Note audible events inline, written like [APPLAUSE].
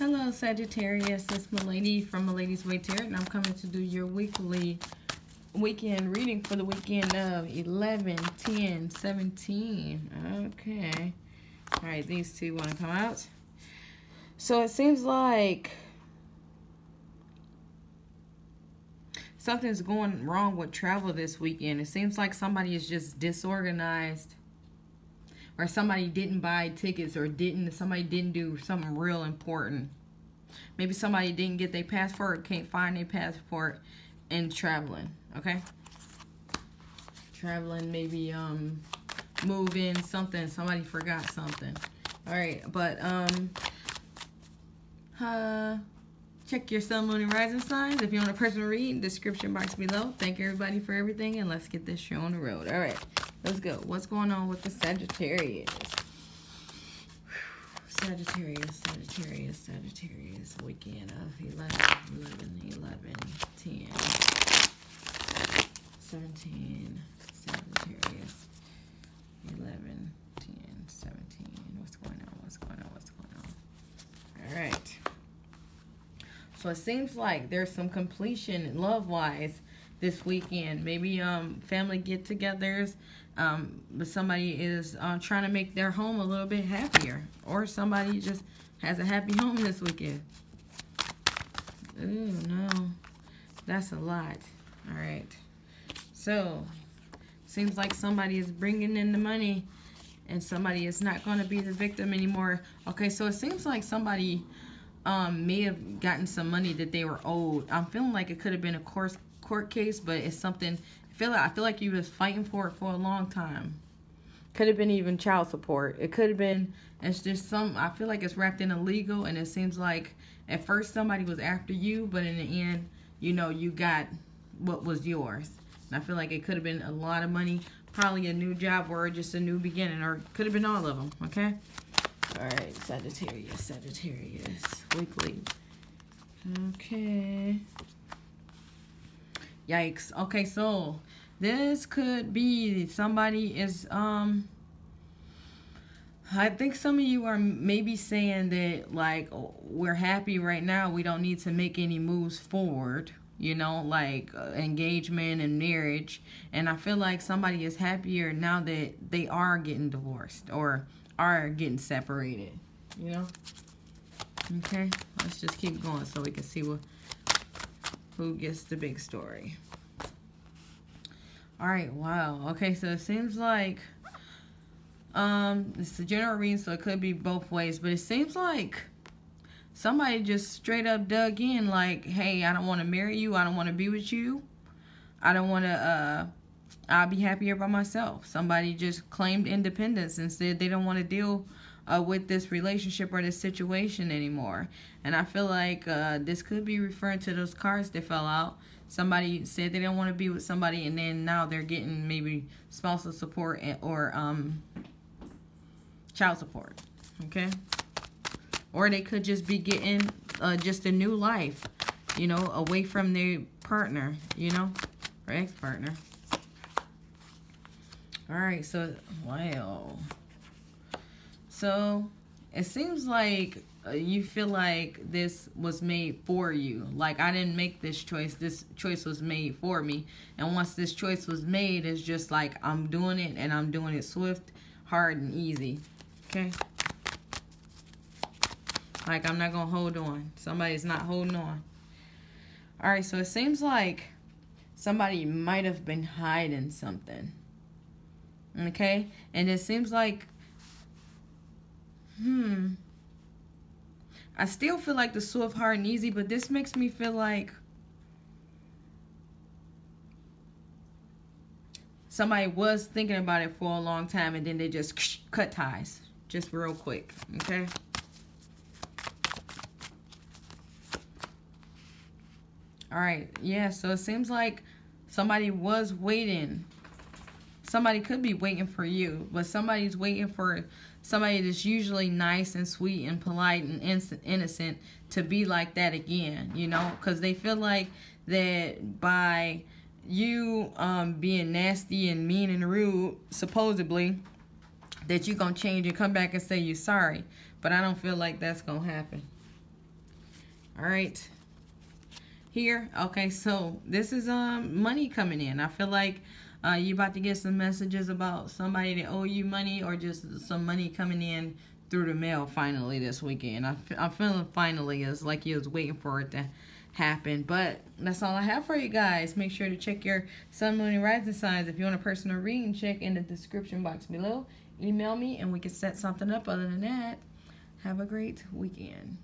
Hello, Sagittarius. It's Malady from Malady's Way Tarot, and I'm coming to do your weekly weekend reading for the weekend of 11, 10, 17. Okay. All right, these two want to come out. So it seems like something's going wrong with travel this weekend. It seems like somebody is just disorganized or somebody didn't buy tickets or didn't somebody didn't do something real important. Maybe somebody didn't get their passport, can't find their passport and traveling, okay? Traveling, maybe um moving, something, somebody forgot something. All right, but um uh check your sun, moon, and rising signs. If you want a personal read, description box below. Thank everybody for everything, and let's get this show on the road. All right. Let's go. What's going on with the Sagittarius? Sagittarius, Sagittarius, Sagittarius. Weekend of 11, 11, 11, 10, 17. Sagittarius. 11, 10, 17. What's going on? What's going on? What's going on? All right. So it seems like there's some completion love-wise this weekend. Maybe um family get-togethers um, but somebody is uh, trying to make their home a little bit happier. Or somebody just has a happy home this weekend. Ooh, no. That's a lot. All right. So, seems like somebody is bringing in the money and somebody is not going to be the victim anymore. Okay, so it seems like somebody um, may have gotten some money that they were owed. I'm feeling like it could have been a court, court case, but it's something I feel like I feel like you was fighting for it for a long time. Could have been even child support. It could have been. It's just some. I feel like it's wrapped in illegal, and it seems like at first somebody was after you, but in the end, you know, you got what was yours. And I feel like it could have been a lot of money, probably a new job or just a new beginning, or could have been all of them. Okay. All right, Sagittarius, Sagittarius, weekly. Okay. Yikes. Okay, so this could be somebody is um I think some of you are maybe saying that like we're happy right now. We don't need to make any moves forward, you know, like uh, engagement and marriage. And I feel like somebody is happier now that they are getting divorced or are getting separated, you know. Okay, let's just keep going so we can see what who gets the big story. All right, wow. Okay, so it seems like um it's a general reading, so it could be both ways, but it seems like somebody just straight up dug in like, hey, I don't want to marry you, I don't want to be with you. I don't want to uh I'll be happier by myself. Somebody just claimed independence and said they don't want to deal uh, with this relationship or this situation anymore. And I feel like uh, this could be referring to those cards that fell out. Somebody said they don't want to be with somebody, and then now they're getting maybe spousal support or um, child support. Okay? Or they could just be getting uh, just a new life, you know, away from their partner, you know, or ex-partner. All right, so, wow. So it seems like uh, you feel like this was made for you. Like I didn't make this choice. This choice was made for me. And once this choice was made, it's just like I'm doing it and I'm doing it swift, hard, and easy. Okay? Like I'm not going to hold on. Somebody's not holding on. All right, so it seems like somebody might have been hiding something. Okay? And it seems like Hmm. I still feel like the swift, hard, and easy, but this makes me feel like somebody was thinking about it for a long time and then they just [SNIFFS] cut ties. Just real quick, okay? All right, yeah, so it seems like somebody was waiting. Somebody could be waiting for you, but somebody's waiting for somebody that's usually nice and sweet and polite and innocent to be like that again, you know, because they feel like that by you um, being nasty and mean and rude, supposedly, that you're going to change and come back and say you're sorry. But I don't feel like that's going to happen. All right. Here, okay, so this is um money coming in. I feel like uh, you about to get some messages about somebody that owe you money or just some money coming in through the mail finally this weekend. I, I'm feeling finally is like you was waiting for it to happen. But that's all I have for you guys. Make sure to check your sun, moon, and rising signs. If you want a personal reading, check in the description box below. Email me and we can set something up. Other than that, have a great weekend.